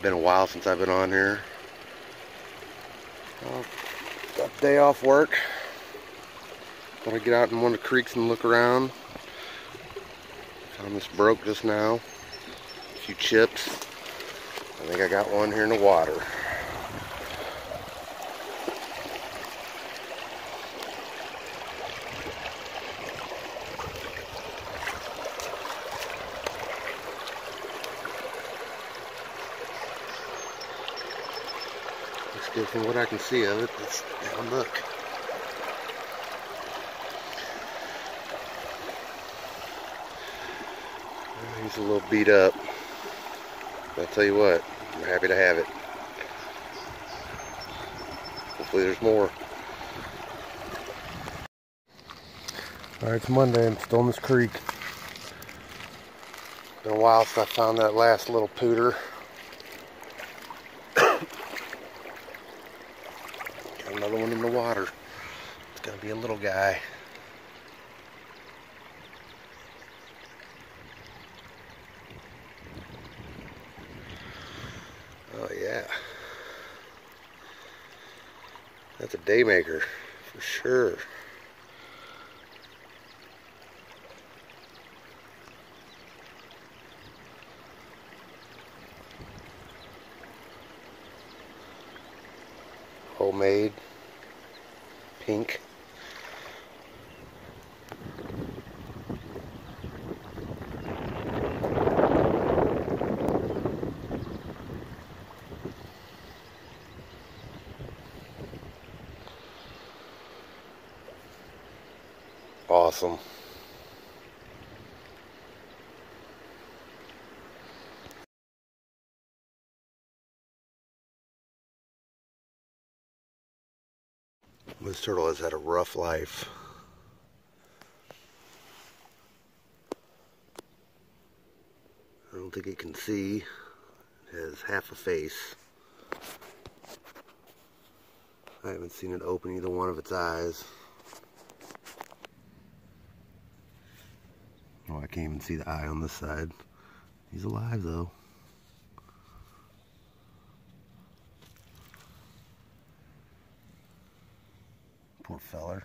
Been a while since I've been on here. Got the day off work. Thought I'd get out in one of the creeks and look around. Found this broke just now. A few chips. I think I got one here in the water. Good from what I can see of it. Let's down look. He's a little beat up. I'll tell you what, I'm happy to have it. Hopefully there's more. Alright, it's Monday. I'm still in this creek. Been a while since I found that last little pooter. Another one in the water. It's gonna be a little guy. Oh yeah. That's a daymaker for sure. Homemade. Pink. Awesome. This turtle has had a rough life. I don't think it can see. It has half a face. I haven't seen it open either one of its eyes. Oh, I can't even see the eye on this side. He's alive though. feller.